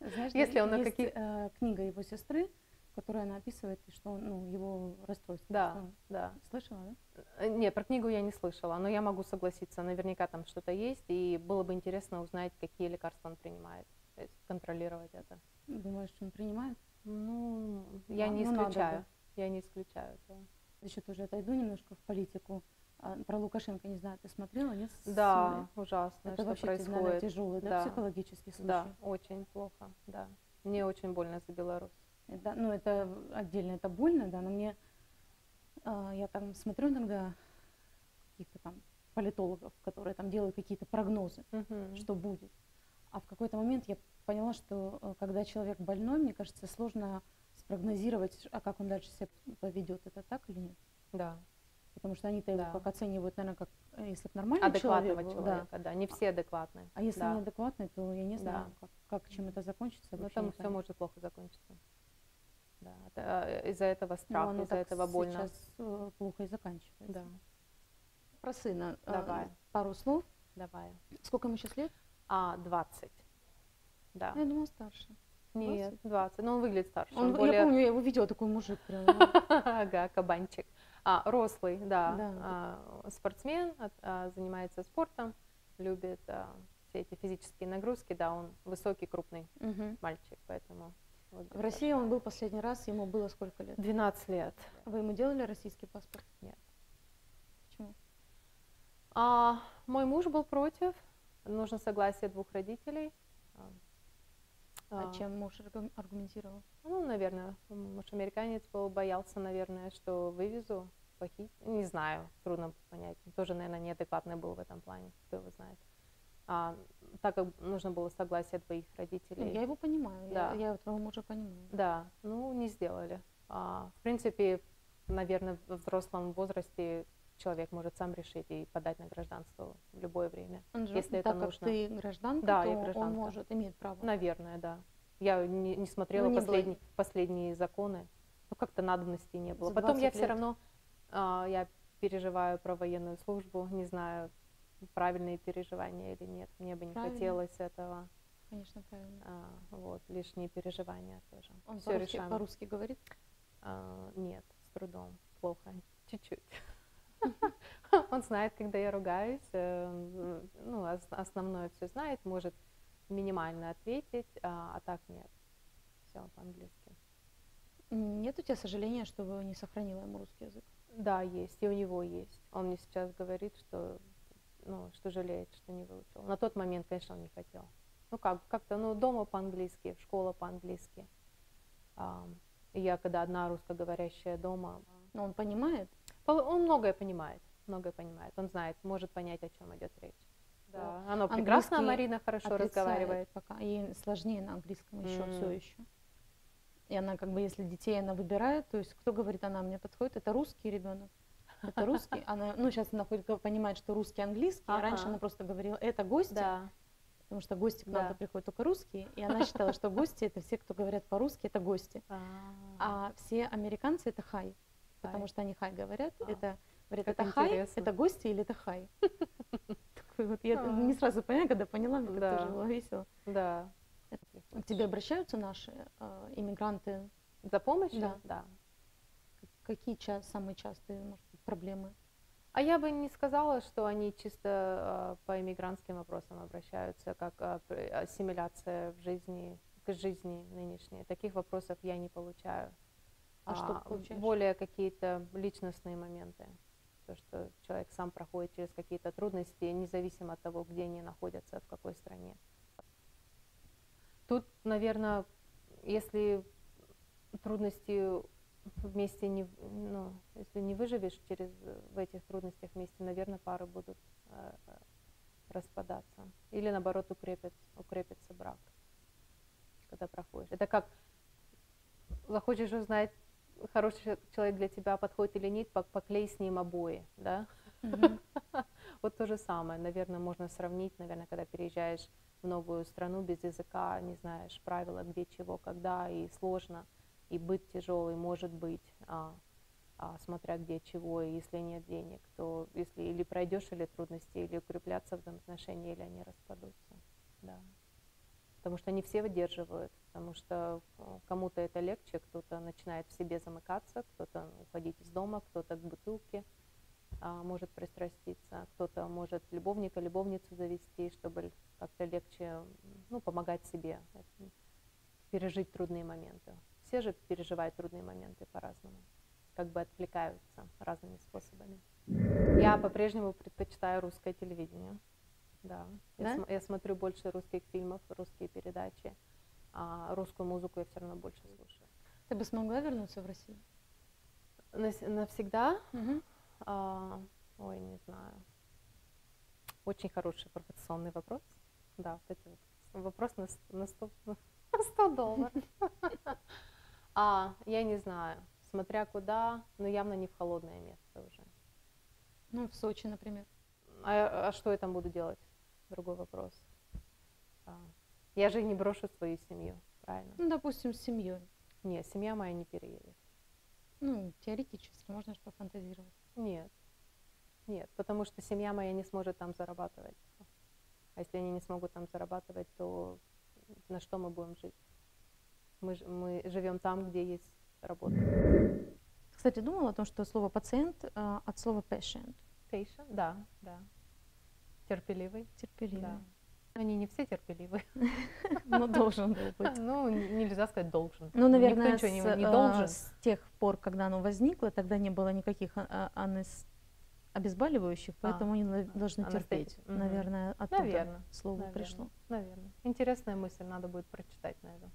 Знаешь, Если он на есть каких- э, книга его сестры, которой она описывает, что ну, его расстройство. Да, что да. Слышала, да? Э, Не, про книгу я не слышала, но я могу согласиться, наверняка там что-то есть, и было бы интересно узнать, какие лекарства он принимает, то есть контролировать это. Думаешь, что он принимает? Ну, я Да, не ну, надо бы. исключаю, я не исключаю этого. Еще тоже отойду немножко в политику. А, про Лукашенко, не знаю, ты смотрела, нет? Да, Сулей? ужасно, Это что вообще, наверное, происходит. тяжелый, да, Да. психологический случай. Да, очень плохо, да. Мне очень больно за Беларусь. Это, ну, это отдельно, это больно, да, но мне, а, я там смотрю иногда каких-то там политологов, которые там делают какие-то прогнозы, Мгм. что будет. А в какой-то момент я поняла, что э, когда человек больной, мне кажется, сложно спрогнозировать, а как он дальше себя поведет, это так или нет? Да, Потому что они-то его Да. как оценивают, наверное, как э, если бы нормальный адекватного человек человека, да. не все адекватные. А если да. неадекватный, то я не знаю, Да. как, как чем это закончится. Ну, там все может плохо закончиться. Да, э, из-за этого Ну, страх, из-за этого больно. сейчас э, плохо и заканчивается. Да, Про сына э, Давай. пару слов. давай. Сколько ему сейчас лет? А, 20. Да. Я думала, старше. Нет, 20. Но он выглядит старше. Он, Он, более... Я помню, я его видела, такой мужик прям. *laughs* ага, кабанчик. А, рослый, да. Да. А, спортсмен, а, занимается спортом, любит а, все эти физические нагрузки. Да, он высокий, крупный мальчик, поэтому... вот В России он был последний раз, ему было сколько лет? 12 лет. Вы ему делали российский паспорт? Нет. Почему? А, мой муж был против. Нужно согласие двух родителей. А, А а, чем муж аргу- аргументировал? Ну, наверное, муж американец был, боялся, наверное, что вывезу, похитить. Не знаю, трудно понять. Тоже, наверное, неадекватный был в этом плане, кто его знает. А, так как нужно было согласие двоих Ну, родителей. я его понимаю, Да. я, я твоего мужа понимаю. Да, ну, не сделали. А, в принципе, наверное, в взрослом возрасте человек может сам решить и подать на гражданство в любое время. Он же, Если это так как нужно. ты гражданка, Да, то я он гражданка. может, имеет право. Наверное, да. Я не, не смотрела Ну, не было- последний- последние законы. Ну, как-то надобности не было. За Потом я 20 все лет. равно, а, я переживаю про военную службу, не знаю, правильные переживания или нет. Мне бы не Правильно. хотелось этого. Конечно, правильно. а, вот, лишние переживания тоже. Он по-русски, по-русски говорит? А, нет, с трудом, плохо, *laughs* чуть-чуть. *laughs* Он знает, когда я ругаюсь, э, ну, ос- основное все знает, может минимально ответить, а, а так нет. Все по-английски. Нет у тебя сожаления, что вы не сохранила ему русский язык? Да, есть, и у него есть. Он мне сейчас говорит, что, ну, что жалеет, что не выучил. На тот момент, конечно, он не хотел. Ну как, как-то, ну, дома по-английски, школа по-английски. А, я когда одна русскоговорящая дома, Но он понимает. он многое понимает, многое понимает. Он знает, может понять, о чем идет речь. Да, оно прекрасно, Английский Марина хорошо разговаривает. Пока. Ей сложнее на английском еще, М. все еще. И она как бы, если детей она выбирает, то есть кто говорит, она мне подходит, это русский ребенок. Это русский. Она, ну, сейчас она хоть понимает, что русский, английский. А раньше Ага. она просто говорила, это гости, Да, потому что гости к нам Да. приходят только русские. И она считала, что гости это все, кто говорят по-русски, это гости. А, А все американцы это хай. Потому что они хай говорят. А. Это говорят, это хай, это гости или это хай. *laughs* Вот, я А. не сразу поняла, когда поняла, мне так тоже было весело. да. К тебе обращаются наши э, иммигранты? За помощью? Да. да. Какие самые частые, может проблемы? А я бы не сказала, что они чисто э, по иммигрантским вопросам обращаются, как п- ассимиляция в жизни, к жизни нынешней. Таких вопросов я не получаю. А что получаешь? Более какие-то личностные моменты. То, что человек сам проходит через какие-то трудности, независимо от того, где они находятся, в какой стране. Тут, наверное, если трудности вместе не, ну, если не выживешь через в этих трудностях вместе, наверное, пары будут э, э, распадаться. Или наоборот укрепит, укрепится брак, когда проходишь. Это как захочешь узнать, хороший человек для тебя подходит или нет, пок- поклей с ним обои, да? Мгм. *laughs* Вот то же самое, наверное, можно сравнить, наверное, когда переезжаешь в новую страну без языка, не знаешь правила, где, чего, когда, и сложно, и быт тяжелый может быть, а, а, смотря где, чего, и если нет денег, то если или пройдешь, или трудности, или укрепляться в этом отношении, или они распадутся, да. Потому что не все выдерживают, потому что э, кому-то это легче, кто-то начинает в себе замыкаться, кто-то уходить из дома, кто-то к бутылке, а, может пристраститься, кто-то может любовника, любовницу завести, чтобы как-то легче ну, помогать себе это, пережить трудные моменты. Все же переживают трудные моменты по-разному, как бы отвлекаются разными способами. Я по-прежнему предпочитаю русское телевидение. Да. Я, Да? см- я смотрю больше русских фильмов, русские передачи, а русскую музыку я все равно больше слушаю. Ты бы смогла вернуться в Россию? Нас- навсегда Мгм. А, ой, не знаю. Очень хороший провокационный вопрос. Да, вот это вот вопрос на, на 100, *laughs* на 100 долларов. *laughs* А, я не знаю, смотря куда, но явно не в холодное место уже. Ну, в Сочи, например. А, а что я там буду делать? Другой вопрос. А, я же не брошу свою семью, правильно? Ну, допустим, с семьей. Нет, семья моя не переедет. Ну, теоретически, можно же пофантазировать. Нет. Нет, потому что семья моя не сможет там зарабатывать. А если они не смогут там зарабатывать, то на что мы будем жить? Мы, мы живем там, где есть работа. Кстати, думала о том, что слово пациент а, от слова patient, Patient? Да, да. Терпеливый? терпеливый. Да. Они не все терпеливые. *laughs* Но должен был быть. *laughs* Ну, нельзя сказать должен. Ну, наверное, Никто ничего с, не, не а, должен. с тех пор, когда оно возникло, тогда не было никаких а- а- анес- обезболивающих, А, поэтому они на- должны терпеть. Мгм. Наверное, оттуда Наверно, слово наверно. пришло. Наверное. Интересная мысль, надо будет прочитать, наверное.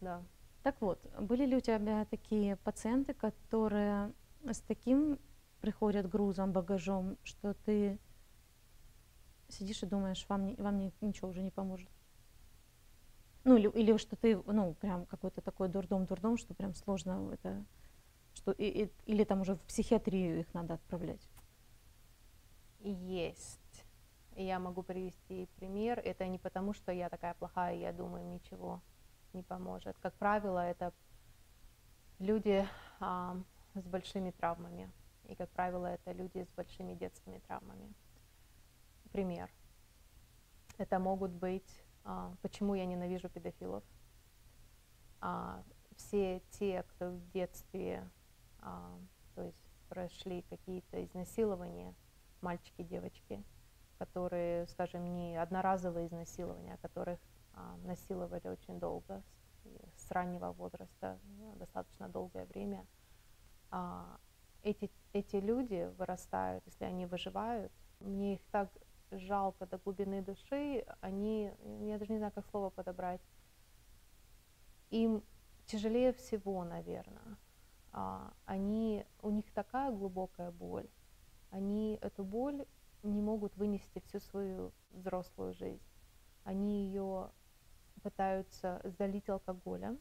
Да. Так вот, были ли у тебя такие пациенты, которые с таким приходят грузом, багажом, что ты сидишь и думаешь, вам, не- вам ни- ничего уже не поможет? Ну, или, или что ты, ну, прям какой-то такой дурдом-дурдом, что прям сложно это, что, и- и- или там уже в психиатрию их надо отправлять. Есть. Я могу привести пример. Это не потому, что я такая плохая, я думаю, ничего не поможет. Как правило, это люди а, с большими травмами. И, как правило, это люди с большими детскими травмами. Пример. Это могут быть, а, почему я ненавижу педофилов. А, все те, кто в детстве, а, то есть прошли какие-то изнасилования, мальчики, девочки, которые, скажем, не одноразовые изнасилования, а которых насиловали очень долго, с, с раннего возраста, ну, достаточно долгое время. А, эти, эти люди вырастают, если они выживают, мне их так жалко до глубины души, они, я даже не знаю, как слово подобрать, им тяжелее всего, наверное. А, они, у них такая глубокая боль, они эту боль не могут вынести всю свою взрослую жизнь. Они ее пытаются залить алкоголем,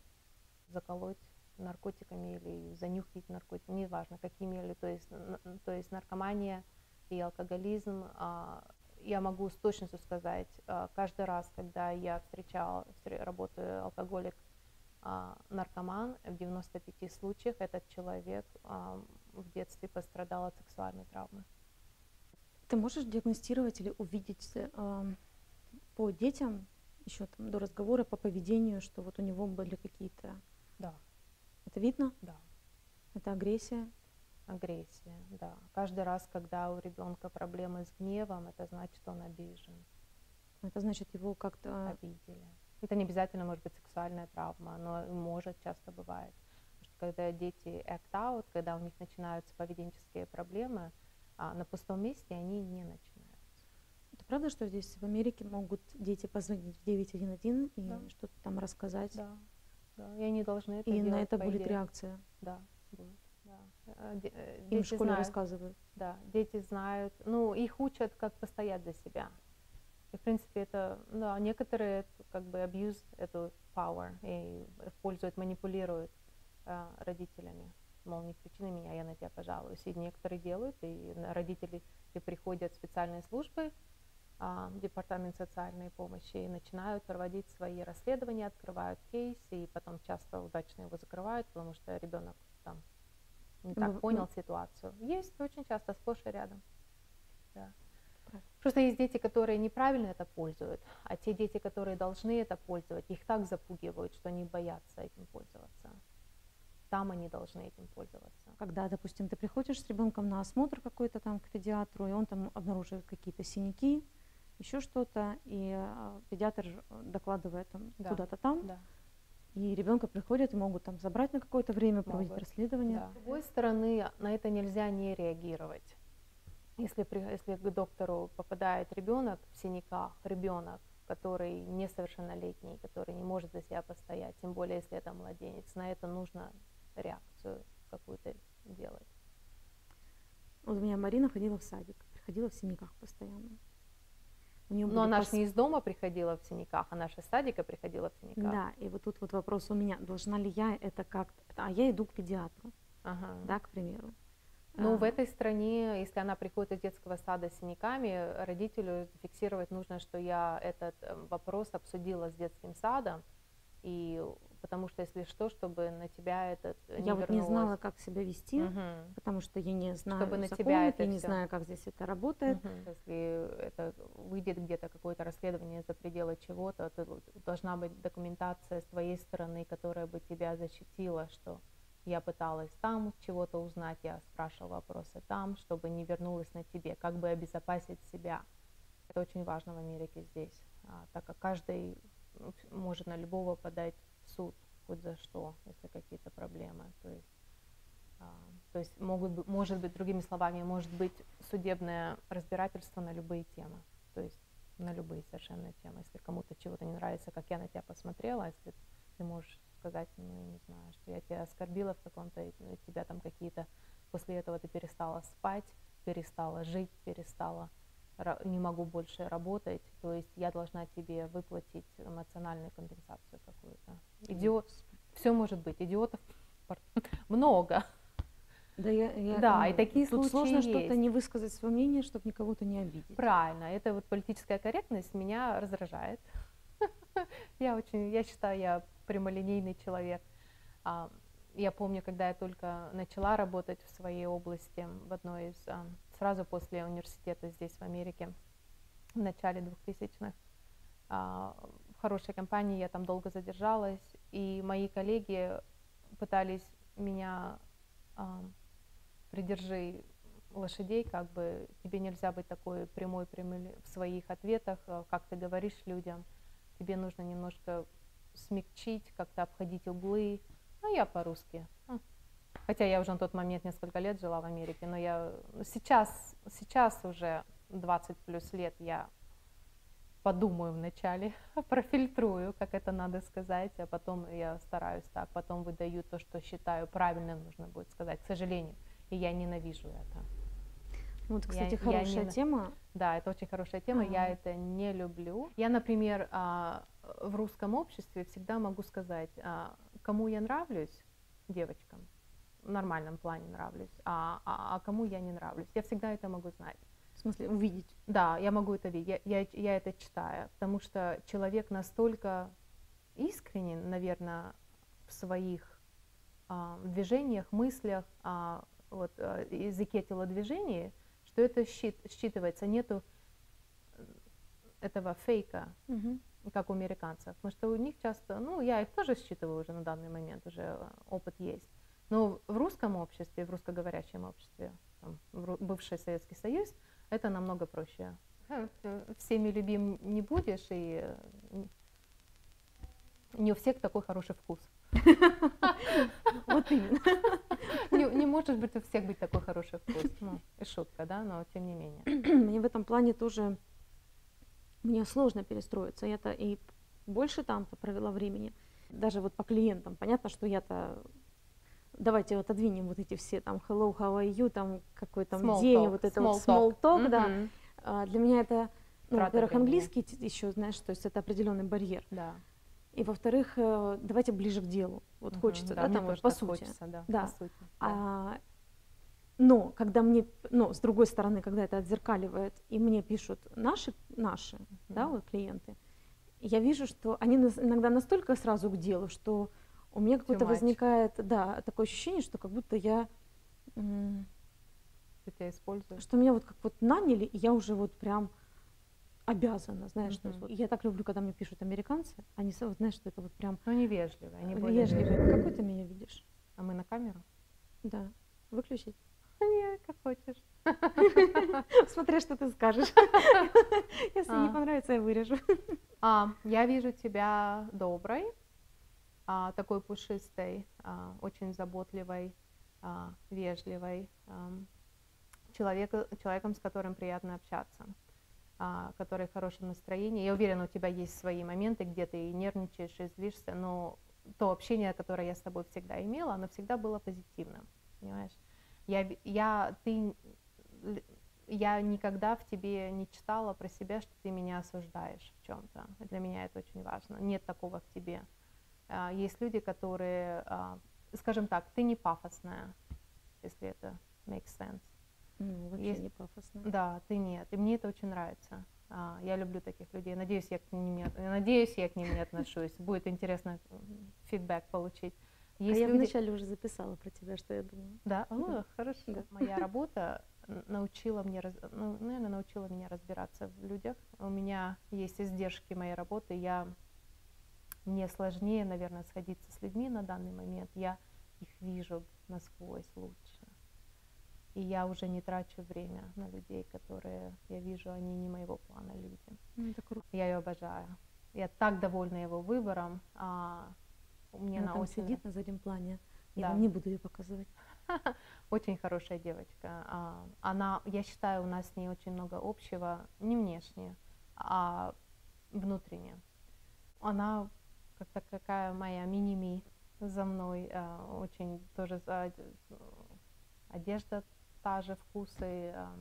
заколоть наркотиками или занюхать наркотиками, неважно какими, или то есть, то есть наркомания и алкоголизм. А, я могу с точностью сказать, а, каждый раз, когда я встречала, работаю алкоголик, а, наркоман, в 95 случаях этот человек в детстве пострадал от сексуальной травмы. Ты можешь диагностировать или увидеть э, по детям еще там до разговора по поведению, что вот у него были какие-то да. Это видно? Да. Это агрессия? Агрессия, да. Каждый раз, когда у ребенка проблемы с гневом, это значит, он обижен. Это значит, его как-то... Обидели. Это не обязательно может быть сексуальная травма, но может часто бывает. Потому что когда дети act out, когда у них начинаются поведенческие проблемы, а на пустом месте они не начинаются. Правда, что здесь в Америке могут дети позвонить в 911 и да. что-то там рассказать? Да, да, и они должны это и делать. И на это будет идее. реакция. Да, будет. Да. Э, э, Им в школе знают, рассказывают. Да, дети знают. Ну, их учат, как постоять за себя. И, в принципе, это, да, некоторые как бы abuse эту power и используют, манипулируют э, родителями. Мол, не причины меня, я на тебя пожалуюсь. И некоторые делают, и родители и приходят специальные службы, департамент социальной помощи и начинают проводить свои расследования, открывают кейс и потом часто удачно его закрывают, потому что ребенок там не так ну, понял ну. ситуацию. Есть очень часто, сплошь и рядом. Да. Просто есть дети, которые неправильно это пользуют, а те дети, которые должны это пользовать, их так запугивают, что они боятся этим пользоваться. Там они должны этим пользоваться. Когда, допустим, ты приходишь с ребенком на осмотр какой-то там к педиатру, и он там обнаруживает какие-то синяки, еще что-то, и а, педиатр докладывает там да. куда-то там, да. и ребенка приходят и могут там забрать на какое-то время, проводить могут. расследование. Да. С другой стороны, на это нельзя не реагировать. Если, при, если к доктору попадает ребенок в синяках, ребенок, который несовершеннолетний, который не может за себя постоять, тем более если это младенец, на это нужно реакцию какую-то делать. Вот у меня Марина ходила в садик, приходила в синяках постоянно. У нее Но она пос... же не из дома приходила в синяках, она же из садика приходила в синяках. Да, и вот тут вот вопрос у меня, должна ли я это как-то... А я иду к педиатру, ага. да, к примеру. Ну, а... в этой стране, если она приходит из детского сада с синяками, родителю зафиксировать нужно, что я этот э, вопрос обсудила с детским садом, и потому что если что, чтобы на тебя этот не Я вот не знала, как себя вести, угу. потому что я не знаю чтобы законов, на тебя это я не знаю, как здесь это работает. Угу. Если это выйдет где-то какое-то расследование за пределы чего-то, то должна быть документация с твоей стороны, которая бы тебя защитила, что я пыталась там чего-то узнать, я спрашивала вопросы там, чтобы не вернулось на тебе, как бы обезопасить себя. Это очень важно в Америке здесь, а, так как каждый ну, может на любого подать суд хоть за что, если какие-то проблемы. То есть, а, то есть могут, может быть, другими словами, может быть судебное разбирательство на любые темы. То есть на любые совершенно темы. Если кому-то чего-то не нравится, как я на тебя посмотрела, если ты можешь сказать, ну, я не знаю, что я тебя оскорбила в каком-то, тебя там какие-то, после этого ты перестала спать, перестала жить, перестала не могу больше работать, то есть я должна тебе выплатить эмоциональную компенсацию какую-то. Идиот, все может быть, идиотов *laughs* много. Да, я, я, да, и такие тут случаи сложно что-то не высказать свое мнение, чтобы никого-то не обидеть. Правильно, это вот политическая корректность меня раздражает. *laughs* Я очень, я считаю, я прямолинейный человек. А, я помню, когда я только начала работать в своей области, в одной из а, сразу после университета здесь, в Америке, в начале 2000-х. А, в хорошей компании я там долго задержалась, и мои коллеги пытались меня а, придержи лошадей, как бы тебе нельзя быть такой прямой, прямой в своих ответах, как ты говоришь людям, тебе нужно немножко смягчить, как-то обходить углы. Ну, я по-русски. Хотя я уже на тот момент несколько лет жила в Америке, но я сейчас, сейчас уже 20 плюс лет я подумаю вначале, *laughs* профильтрую, как это надо сказать, а потом я стараюсь так, потом выдаю то, что считаю правильным нужно будет сказать, к сожалению. И я ненавижу это. Вот, Я- кстати, я хорошая не- тема. Да, это очень хорошая тема, я Ага. это не люблю. Я, например, а, в русском обществе всегда могу сказать, а, кому я нравлюсь, девочкам, в нормальном плане нравлюсь, а, а, а кому я не нравлюсь. Я всегда это могу знать. В смысле, увидеть. Да, я могу это видеть, я, я, я это читаю, потому что человек настолько искренен, наверное, в своих а, движениях, мыслях, а, вот, а, языке телодвижений, что это счит- считывается, нету этого фейка, Мгм. Как у американцев, потому что у них часто, ну, я их тоже считываю уже на данный момент, уже э, опыт есть, но в русском обществе, в русскоговорящем обществе, там, бывший Советский Союз, это намного проще. Э, Всеми любим не будешь, и э, не у всех такой хороший вкус. *laughs* Вот именно. *laughs* Не, не может быть у всех быть такой хороший вкус. Ну, и шутка, да, но тем не менее. Мне в этом плане тоже мне сложно перестроиться. Я-то и больше там-то провела времени. Даже вот по клиентам. Понятно, что я-то давайте вот отодвинем вот эти все там hello, how are you, там какой там Small день, talk, вот это small вот small talk, да. Мгм. А, Для меня это, ну, Трата во-первых, времени. английский еще, знаешь, то есть это определенный барьер. Да. И во-вторых, э, давайте ближе к делу. Вот Мгм. хочется, да, мне там вот по сути. хочется, да, Да. по сути. да. А, но когда мне, ну, с другой стороны, когда это отзеркаливает, и мне пишут наши, наши, да, Мгм. вот клиенты, я вижу, что они иногда настолько сразу к делу, что у меня какое-то возникает, да, такое ощущение, что как будто я, Ты тебя используешь. что меня вот как вот наняли, и я уже вот прям обязана, знаешь, то есть Мгм. вот я так люблю, когда мне пишут американцы, они, вот, знаешь, что это вот прям Ну, невежливые, они более вежливые. вежливые. Какой ты меня видишь? А мы на камеру? Да, выключить. Не, как хочешь. *laughs* Смотри, что ты скажешь. *laughs* Если не А. понравится, я вырежу. *laughs* А, я вижу тебя доброй, а, такой пушистой, а, очень заботливой, а, вежливой, человека, человеком, с которым приятно общаться, а, который в хорошем настроении. Я уверена, у тебя есть свои моменты, где ты и нервничаешь, и злишься, но то общение, которое я с тобой всегда имела, оно всегда было позитивным, понимаешь? Я, я, ты, я никогда в тебе не читала про себя, что ты меня осуждаешь в чем-то. Для меня это очень важно. Нет такого в тебе. А, Есть люди, которые, а, скажем так, ты не пафосная, если это makes sense. Ну, вообще Есть- не пафосно. Да, ты нет. И мне это очень нравится. А, Я люблю таких людей. Надеюсь, я к ним не, надеюсь, я к ним не отношусь. Будет интересно фидбэк получить. А Есть я люди- вначале уже записала про тебя, что я думаю. да, Да. хорошо. Да. Моя *laughs* работа научила мне, ну, наверное, научила меня разбираться в людях. У меня есть издержки моей работы. Я мне сложнее, наверное, сходиться с людьми на данный момент. Я их вижу насквозь лучше. И я уже не трачу время на людей, которые я вижу, они не моего плана люди. Ну, это круто. Я ее обожаю. Я так довольна его выбором. а, мне Она она там очень сидит на заднем плане. Я Да. вам не буду ее показывать. *laughs* Очень хорошая девочка. А, Она, я считаю, у нас с ней очень много общего, не внешне, а внутренне. Она как-то какая моя мини-ми за мной, а, очень тоже одежда та же, вкусы, а,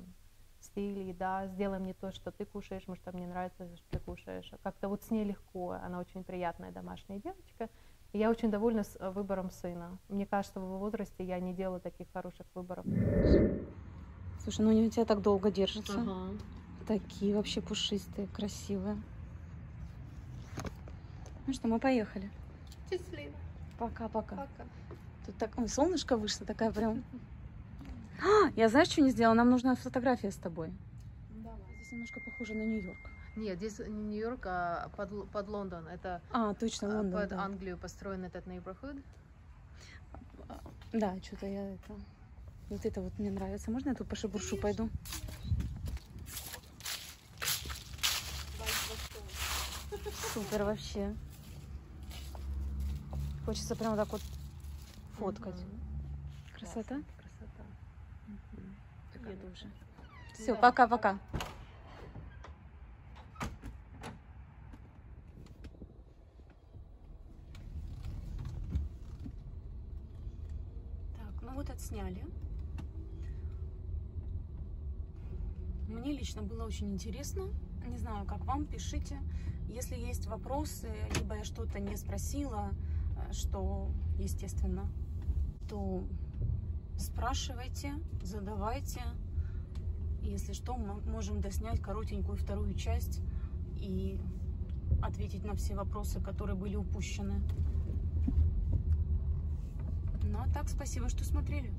стиль, еда. Сделай мне то, что ты кушаешь, может, мне нравится, что ты кушаешь. Как-то вот с ней легко, она очень приятная домашняя девочка. Я очень довольна с э, выбором сына. Мне кажется, в его возрасте я не делала таких хороших выборов. Слушай, ну они у тебя так долго держатся. Такие вообще пушистые, красивые. Ну что, мы поехали. Счастливо. Пока-пока. Пока. Тут так, ой, солнышко вышло, такая прям. А, *gasps* я знаешь, что не сделала? Нам нужна фотография с тобой. Здесь немножко похоже на Нью-Йорк. Нет, здесь Нью-Йорк, а под, под Лондон. Это А, точно, а, Лондон. под да. Англию построен этот neighborhood. Да, что-то я это... Вот это вот мне нравится. Можно я тут по шебуршу пойду? Супер вообще. Хочется прям так вот фоткать. Мгм. Красота? Красота. Мгм. Еду уже. Все, Да. пока-пока. Отсняли. Мне лично было очень интересно. Не знаю, как вам, пишите. Если есть вопросы, либо я что-то не спросила, э, что, естественно, то спрашивайте, задавайте. Если что, мы можем доснять коротенькую вторую часть и ответить на все вопросы, которые были упущены. Ну а так, спасибо, что смотрели.